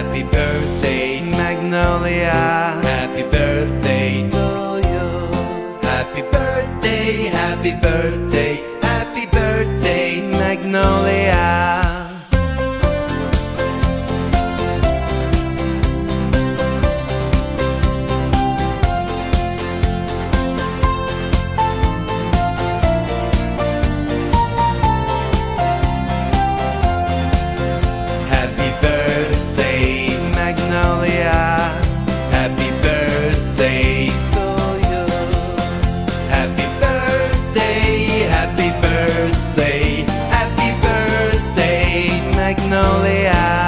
Happy birthday, Magnolia. Happy birthday to you. Happy birthday, happy birthday, happy birthday, Magnolia. birthday, happy birthday, happy birthday, Magnolia.